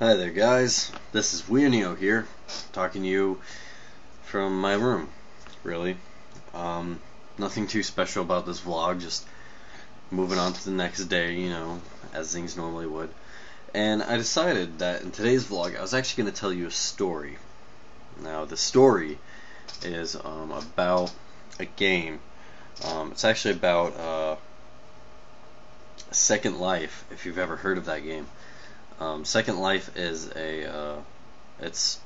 Hi there guys, this is Weoneo here, talking to you from my room, really. Um, nothing too special about this vlog, just moving on to the next day, you know, as things normally would. And I decided that in today's vlog I was actually going to tell you a story. Now the story is um, about a game. Um, it's actually about uh, Second Life, if you've ever heard of that game. Um, Second Life is a, uh, it's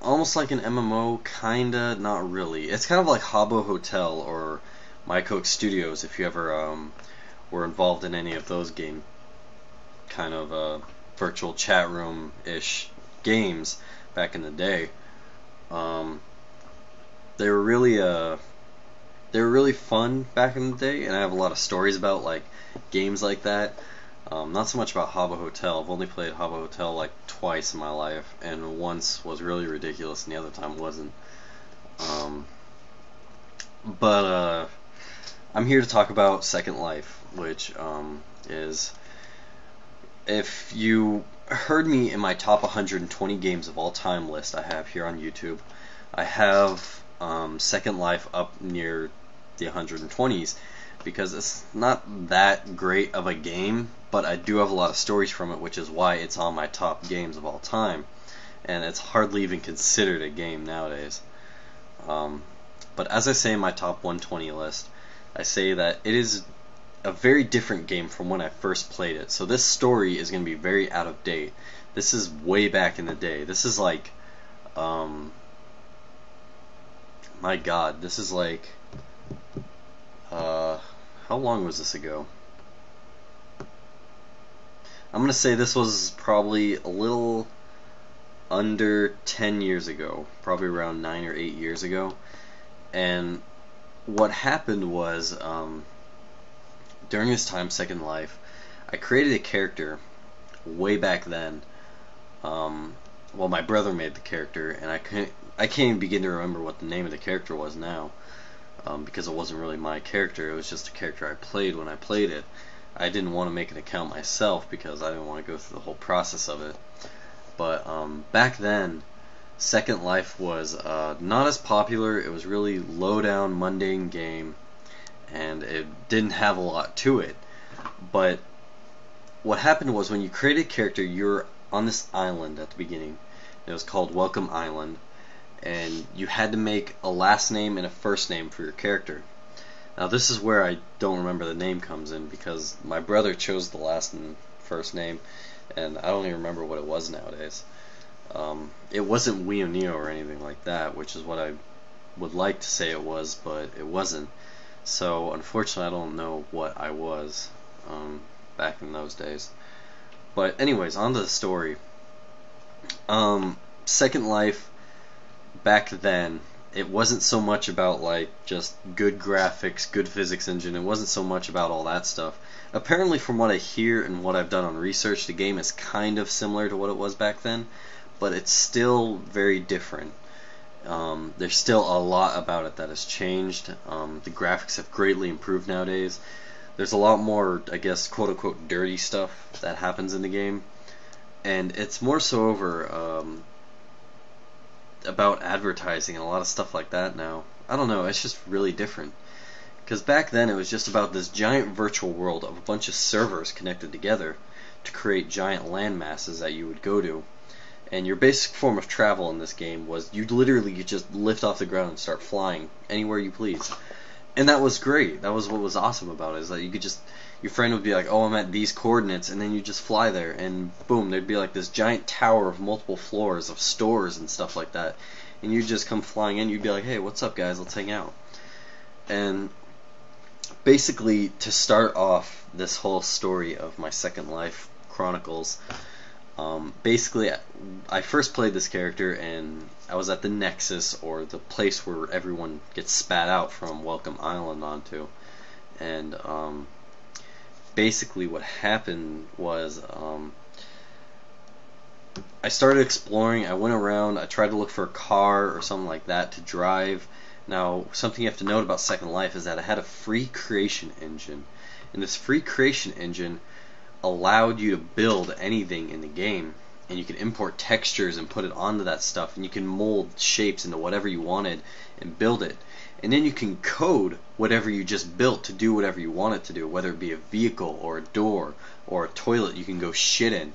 almost like an MMO, kinda, not really. It's kind of like Habbo Hotel or MyCoke Studios, if you ever um, were involved in any of those game kind of uh, virtual chat room ish games back in the day. Um, they were really uh, they were really fun back in the day, and I have a lot of stories about like games like that. Um, not so much about Habbo Hotel. I've only played Habbo Hotel like twice in my life, and once was really ridiculous, and the other time wasn't. Um, but uh, I'm here to talk about Second Life, which um, is if you heard me in my top 120 games of all time list I have here on YouTube, I have um, Second Life up near the 120s because it's not that great of a game, but I do have a lot of stories from it, which is why it's on my top games of all time. And it's hardly even considered a game nowadays. Um, but as I say in my top 120 list, I say that it is a very different game from when I first played it. So this story is going to be very out of date. This is way back in the day. This is like, um, my God, this is like, uh, how long was this ago? I'm gonna say this was probably a little under 10 years ago, probably around 9 or 8 years ago. And what happened was, um, during this time, Second Life, I created a character way back then. Um, well, my brother made the character, and I can't, I can't even begin to remember what the name of the character was now um, because it wasn't really my character. It was just a character I played when I played it. I didn't want to make an account myself because I didn't want to go through the whole process of it. But um, back then, Second Life was uh, not as popular. It was really low down, mundane game, and it didn't have a lot to it. But what happened was when you created a character, you're on this island at the beginning. It was called Welcome Island and you had to make a last name and a first name for your character. Now this is where I don't remember the name comes in because my brother chose the last and first name, and I don't even remember what it was nowadays. Um, it wasn't Weoneo or anything like that, which is what I would like to say it was, but it wasn't. So unfortunately, I don't know what I was um, back in those days. But anyways, on to the story. Um, Second Life back then it wasn't so much about like just good graphics, good physics engine. It wasn't so much about all that stuff. Apparently, from what I hear and what I've done on research, the game is kind of similar to what it was back then, but it's still very different. Um, there's still a lot about it that has changed. Um, the graphics have greatly improved nowadays. There's a lot more, I guess, quote unquote, dirty stuff that happens in the game, and it's more so over um, about advertising and a lot of stuff like that now. I don't know, it's just really different. Because back then it was just about this giant virtual world of a bunch of servers connected together to create giant land masses that you would go to. And your basic form of travel in this game was you literally just lift off the ground and start flying anywhere you please. And that was great. That was what was awesome about it, is that you could just your friend would be like, "Oh, I'm at these coordinates," and then you just fly there, and boom, there'd be like this giant tower of multiple floors of stores and stuff like that, and you'd just come flying in. You'd be like, "Hey, what's up, guys? Let's hang out." And basically, to start off this whole story of my Second Life Chronicles, um, basically, I first played this character, and I was at the Nexus, or the place where everyone gets spat out from Welcome Island onto, and um, basically what happened was um, I started exploring. I went around. I tried to look for a car or something like that to drive. Now, something you have to note about Second Life is that it had a free creation engine, and this free creation engine allowed you to build anything in the game. and you could import textures and put it onto that stuff, and you can mold shapes into whatever you wanted and build it. And then you can code whatever you just built to do whatever you want it to do, whether it be a vehicle or a door or a toilet you can go shit in.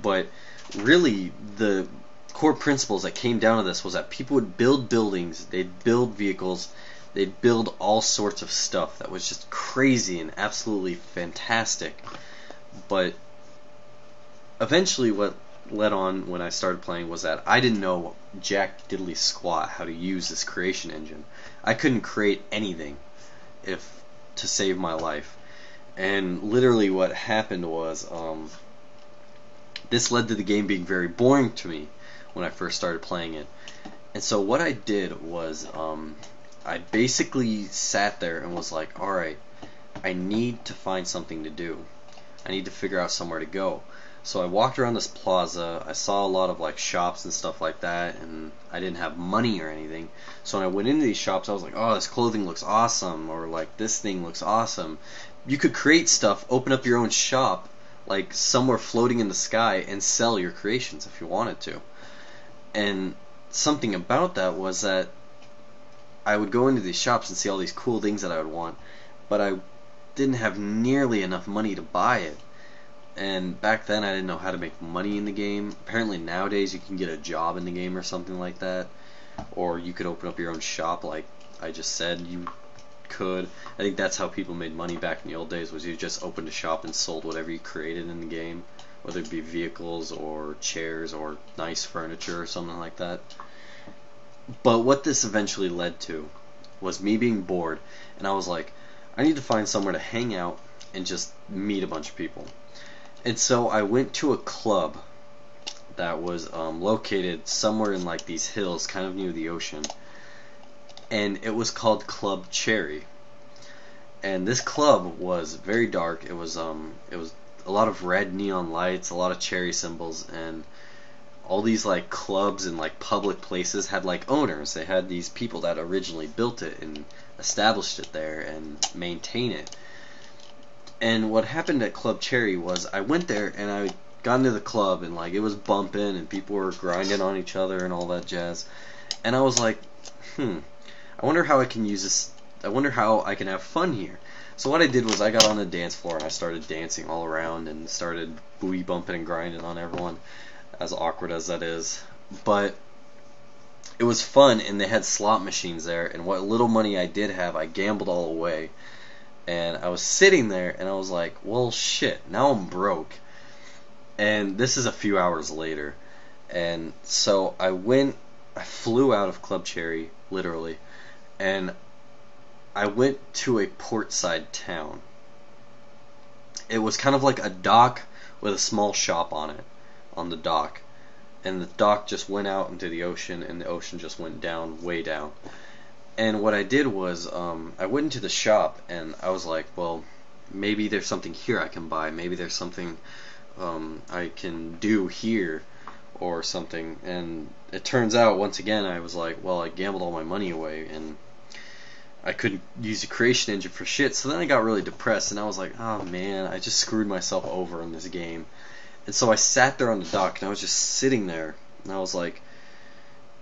But really, the core principles that came down to this was that people would build buildings, they'd build vehicles, they'd build all sorts of stuff that was just crazy and absolutely fantastic. But eventually, what led on when I started playing was that I didn't know jack diddly squat how to use this creation engine. I couldn't create anything if to save my life. And literally, what happened was um, this led to the game being very boring to me when I first started playing it. And so what I did was um, I basically sat there and was like, all right, I need to find something to do. I need to figure out somewhere to go. So I walked around this plaza. I saw a lot of like shops and stuff like that, and I didn't have money or anything. So when I went into these shops, I was like, "Oh, this clothing looks awesome," or like this thing looks awesome. You could create stuff, open up your own shop, like somewhere floating in the sky, and sell your creations if you wanted to. And something about that was that I would go into these shops and see all these cool things that I would want, but I didn't have nearly enough money to buy it and back then I didn't know how to make money in the game. Apparently nowadays you can get a job in the game or something like that, or you could open up your own shop like I just said you could. I think that's how people made money back in the old days was you just opened a shop and sold whatever you created in the game, whether it be vehicles or chairs or nice furniture or something like that. But what this eventually led to was me being bored and I was like I need to find somewhere to hang out and just meet a bunch of people. And so I went to a club that was um, located somewhere in like these hills, kind of near the ocean, and it was called Club Cherry. And this club was very dark. It was um, it was a lot of red neon lights, a lot of cherry symbols, and all these like clubs and like public places had like owners. They had these people that originally built it and established it there and maintain it. And what happened at Club Cherry was I went there and I got into the club and like it was bumping and people were grinding on each other and all that jazz. And I was like, hmm, I wonder how I can use this. I wonder how I can have fun here. So what I did was I got on the dance floor and I started dancing all around and started booty bumping and grinding on everyone, as awkward as that is. But it was fun and they had slot machines there and what little money I did have I gambled all away and I was sitting there and I was like, well, shit, now I'm broke. And this is a few hours later. And so I went, I flew out of Club Cherry, literally, and I went to a portside town. It was kind of like a dock with a small shop on it, on the dock. And the dock just went out into the ocean, and the ocean just went down, way down. And what I did was um, I went into the shop and I was like, well, maybe there's something here I can buy. Maybe there's something um, I can do here or something. And it turns out once again I was like, well, I gambled all my money away and I couldn't use the creation engine for shit. So then I got really depressed and I was like, oh man, I just screwed myself over in this game. And so I sat there on the dock and I was just sitting there and I was like,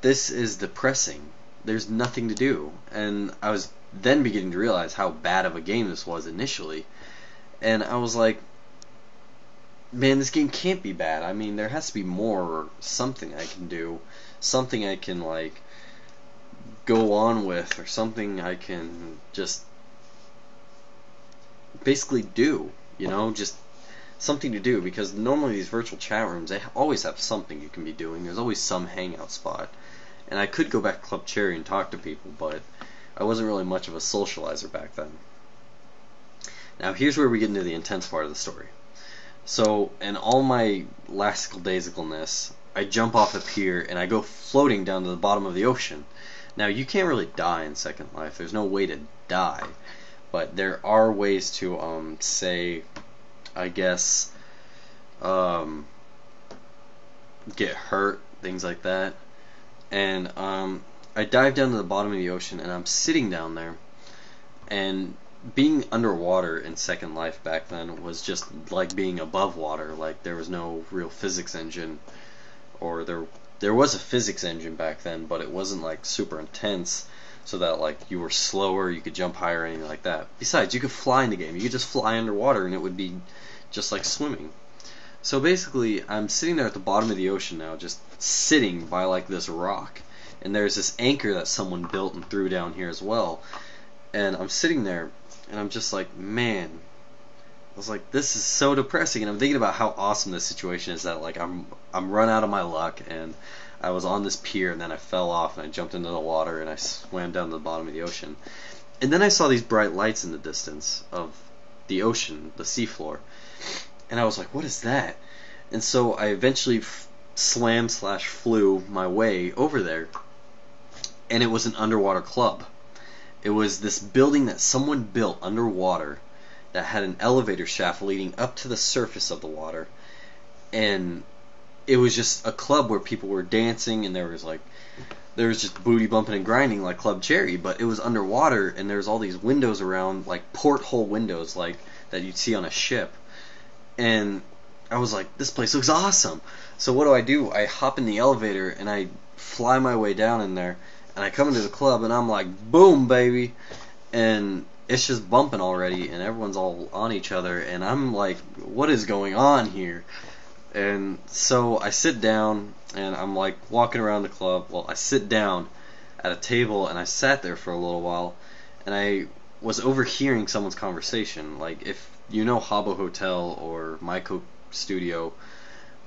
this is depressing there's nothing to do. And I was then beginning to realize how bad of a game this was initially. And I was like, man, this game can't be bad. I mean, there has to be more or something I can do. Something I can, like, go on with, or something I can just basically do. You know, just something to do. Because normally these virtual chat rooms, they always have something you can be doing. There's always some hangout spot. And I could go back to Club Cherry and talk to people, but I wasn't really much of a socializer back then. Now, here's where we get into the intense part of the story. So, in all my lackadaisicalness, I jump off a pier and I go floating down to the bottom of the ocean. Now, you can't really die in Second Life. There's no way to die. But there are ways to, um, say, I guess, um, get hurt, things like that and um, I dive down to the bottom of the ocean, and I'm sitting down there, and being underwater in Second Life back then was just like being above water. Like there was no real physics engine, or there there was a physics engine back then, but it wasn't like super intense, so that like you were slower, you could jump higher, anything like that. Besides, you could fly in the game. You could just fly underwater, and it would be just like swimming. So basically, I'm sitting there at the bottom of the ocean now, just sitting by like this rock, and there's this anchor that someone built and threw down here as well. And I'm sitting there, and I'm just like, man, I was like, this is so depressing. And I'm thinking about how awesome this situation is that like I'm I'm run out of my luck, and I was on this pier, and then I fell off, and I jumped into the water, and I swam down to the bottom of the ocean. And then I saw these bright lights in the distance of the ocean, the seafloor, and I was like, what is that? And so I eventually f- swam slash flew my way over there, and it was an underwater club. It was this building that someone built underwater that had an elevator shaft leading up to the surface of the water, and it was just a club where people were dancing and there was like there was just booty bumping and grinding like Club Cherry, but it was underwater and there was all these windows around like porthole windows like that you'd see on a ship. And I was like, this place looks awesome. So what do I do? I hop in the elevator and I fly my way down in there and I come into the club and I'm like, boom, baby. And it's just bumping already and everyone's all on each other and I'm like, what is going on here? And so I sit down and I'm like walking around the club. Well, I sit down at a table and I sat there for a little while and I was overhearing someone's conversation. Like if you know Habbo Hotel or MyCoke Studio,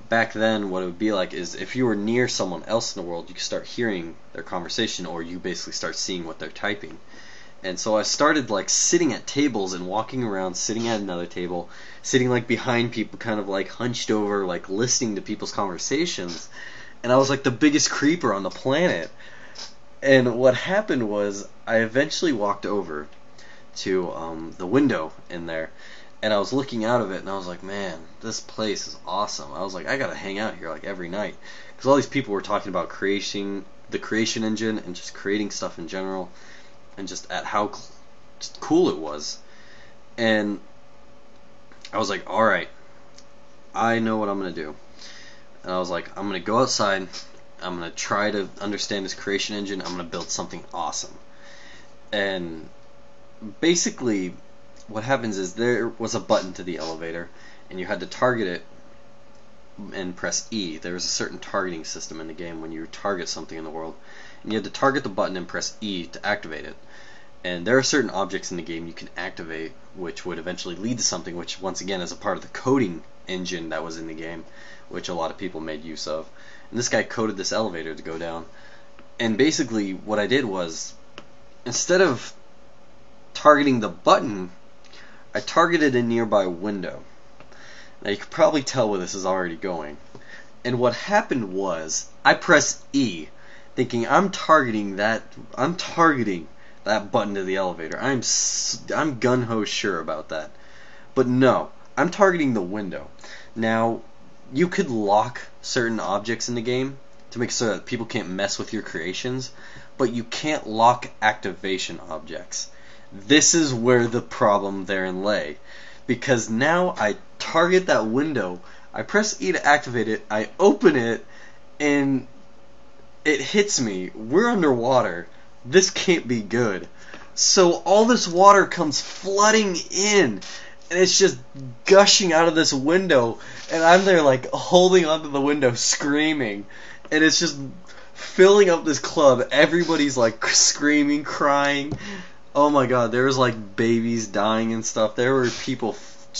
back then what it would be like is if you were near someone else in the world, you could start hearing their conversation or you basically start seeing what they're typing. And so I started like sitting at tables and walking around, sitting at another table, sitting like behind people, kind of like hunched over, like listening to people's conversations. And I was like the biggest creeper on the planet. And what happened was I eventually walked over to um, the window in there, and I was looking out of it, and I was like, man, this place is awesome. I was like, I gotta hang out here like every night, because all these people were talking about creation, the creation engine, and just creating stuff in general and just at how cl- just cool it was. And I was like, all right, I know what I'm gonna do. And I was like, I'm gonna go outside. I'm gonna try to understand this creation engine. I'm gonna build something awesome. And basically, what happens is there was a button to the elevator, and you had to target it and press E. There was a certain targeting system in the game when you target something in the world and you had to target the button and press E to activate it. And there are certain objects in the game you can activate, which would eventually lead to something, which once again is a part of the coding engine that was in the game, which a lot of people made use of. And this guy coded this elevator to go down. And basically, what I did was, instead of targeting the button, I targeted a nearby window. Now you can probably tell where this is already going. And what happened was, I pressed E thinking I'm targeting that I'm targeting that button to the elevator. I'm I'm gun ho sure about that. But no, I'm targeting the window. Now, you could lock certain objects in the game to make sure that people can't mess with your creations, but you can't lock activation objects. This is where the problem therein lay. Because now I target that window, I press E to activate it, I open it, and it hits me. We're underwater. This can't be good. So all this water comes flooding in, and it's just gushing out of this window, and I'm there like holding onto the window, screaming, and it's just filling up this club. Everybody's like screaming, crying. Oh my god, there was like babies dying and stuff. There were people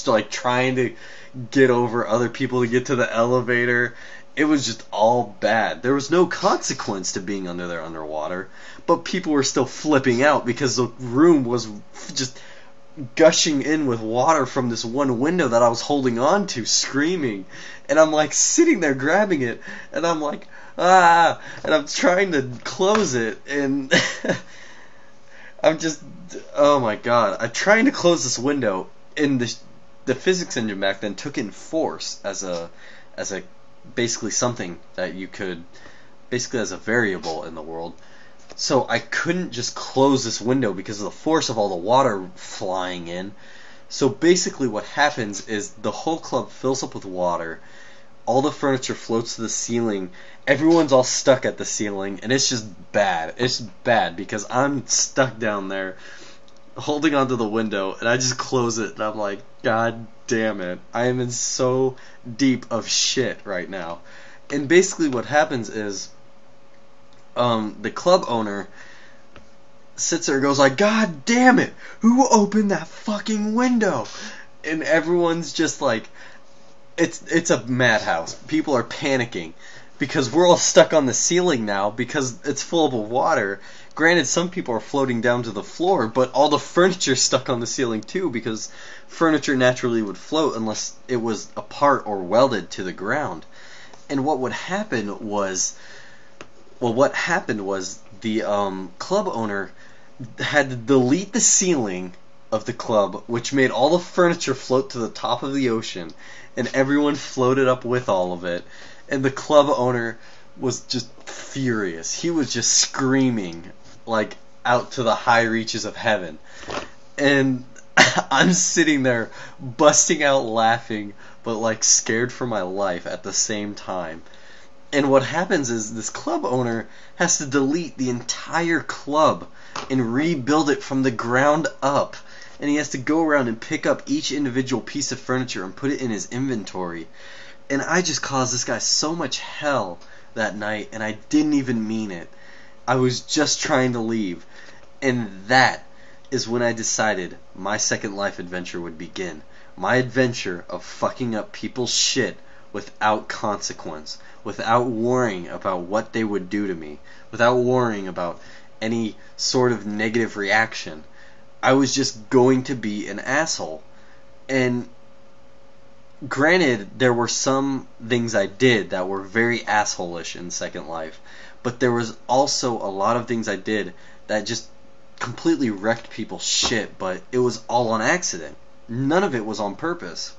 like trying to get over other people to get to the elevator it was just all bad. There was no consequence to being under there underwater, but people were still flipping out because the room was just gushing in with water from this one window that I was holding on to, screaming. And I'm like sitting there grabbing it, and I'm like, ah, and I'm trying to close it, and I'm just, oh my god, I'm trying to close this window, and the the physics engine back then took in force as a as a basically something that you could basically as a variable in the world. so I couldn't just close this window because of the force of all the water flying in. So basically, what happens is the whole club fills up with water. All the furniture floats to the ceiling. Everyone's all stuck at the ceiling, and it's just bad. It's bad because I'm stuck down there holding onto the window, and I just close it, and I'm like, God damn it. I am in so deep of shit right now. And basically, what happens is um, the club owner sits there and goes like, God damn it, who opened that fucking window? And everyone's just like, it's it's a madhouse. People are panicking because we're all stuck on the ceiling now because it's full of water. Granted, some people are floating down to the floor, but all the furniture stuck on the ceiling too because furniture naturally would float unless it was apart or welded to the ground. And what would happen was well, what happened was the um, club owner had to delete the ceiling of the club, which made all the furniture float to the top of the ocean, and everyone floated up with all of it. And the club owner was just furious. He was just screaming, like, out to the high reaches of heaven. And I'm sitting there busting out laughing, but like scared for my life at the same time. And what happens is this club owner has to delete the entire club and rebuild it from the ground up. And he has to go around and pick up each individual piece of furniture and put it in his inventory. And I just caused this guy so much hell that night, and I didn't even mean it. I was just trying to leave. And that is when I decided my second life adventure would begin. My adventure of fucking up people's shit without consequence, without worrying about what they would do to me, without worrying about any sort of negative reaction. I was just going to be an asshole. And granted, there were some things I did that were very assholish in Second Life, but there was also a lot of things I did that just completely wrecked people's shit, but it was all on accident. None of it was on purpose.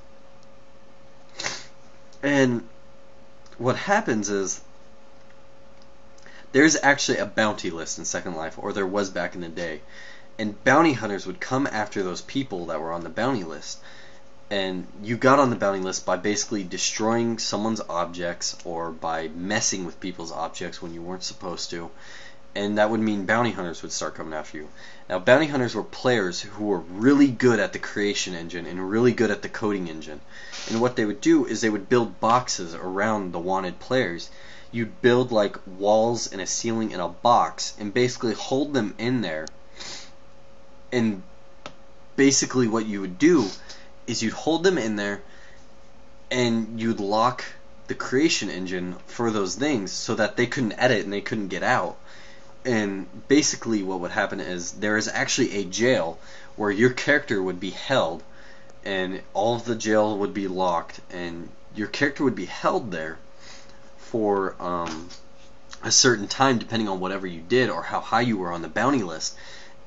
And what happens is there's actually a bounty list in Second Life, or there was back in the day. And bounty hunters would come after those people that were on the bounty list. And you got on the bounty list by basically destroying someone's objects or by messing with people's objects when you weren't supposed to. And that would mean bounty hunters would start coming after you. Now, bounty hunters were players who were really good at the creation engine and really good at the coding engine. And what they would do is they would build boxes around the wanted players. You'd build like walls and a ceiling in a box and basically hold them in there. And basically, what you would do is you'd hold them in there and you'd lock the creation engine for those things so that they couldn't edit and they couldn't get out. And basically, what would happen is there is actually a jail where your character would be held and all of the jail would be locked, and your character would be held there for um, a certain time, depending on whatever you did or how high you were on the bounty list.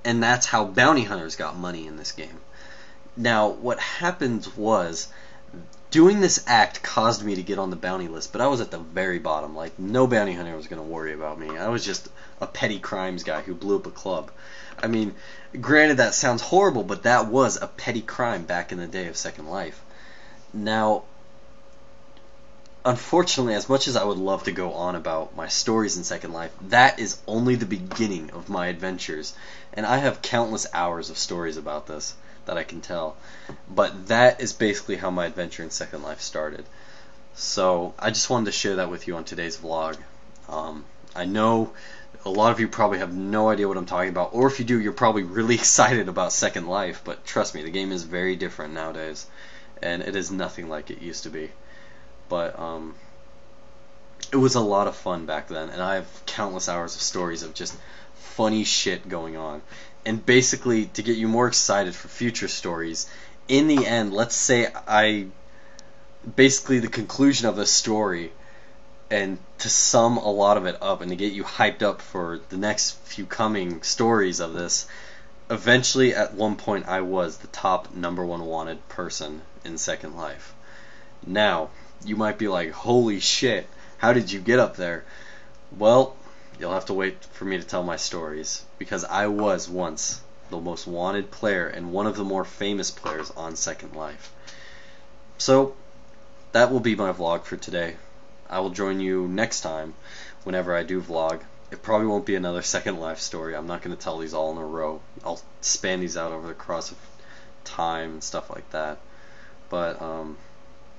And that's how bounty hunters got money in this game. Now, what happened was doing this act caused me to get on the bounty list, but I was at the very bottom. Like, no bounty hunter was going to worry about me. I was just a petty crimes guy who blew up a club. I mean, granted, that sounds horrible, but that was a petty crime back in the day of Second Life. Now, unfortunately, as much as I would love to go on about my stories in Second Life, that is only the beginning of my adventures. And I have countless hours of stories about this that I can tell. But that is basically how my adventure in Second Life started. So I just wanted to share that with you on today's vlog. Um, I know a lot of you probably have no idea what I'm talking about, or if you do, you're probably really excited about Second Life, but trust me, the game is very different nowadays, and it is nothing like it used to be. But, um, it was a lot of fun back then, and I have countless hours of stories of just funny shit going on. And basically, to get you more excited for future stories, in the end, let's say I. Basically, the conclusion of the story and to sum a lot of it up and to get you hyped up for the next few coming stories of this, eventually at one point I was the top number one wanted person in Second Life. Now, you might be like, holy shit, how did you get up there? Well, you'll have to wait for me to tell my stories because I was once the most wanted player and one of the more famous players on Second Life. So, that will be my vlog for today. I will join you next time whenever I do vlog. It probably won't be another Second Life story. I'm not going to tell these all in a row. I'll span these out over the cross of time and stuff like that. But um,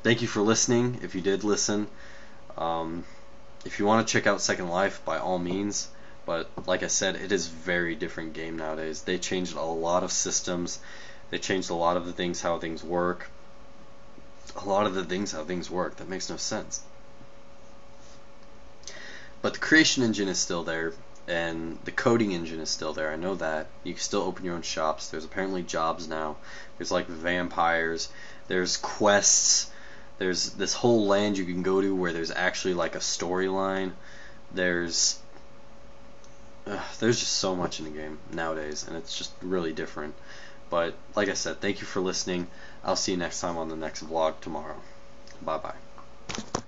thank you for listening. If you did listen, um, if you want to check out Second Life, by all means. But like I said, it is very different game nowadays. They changed a lot of systems. They changed a lot of the things how things work. A lot of the things how things work. That makes no sense. But the creation engine is still there, and the coding engine is still there. I know that. You can still open your own shops. There's apparently jobs now. There's like vampires. There's quests. There's this whole land you can go to where there's actually like a storyline. There's uh, there's just so much in the game nowadays, and it's just really different. But like I said, thank you for listening. I'll see you next time on the next vlog tomorrow. Bye bye.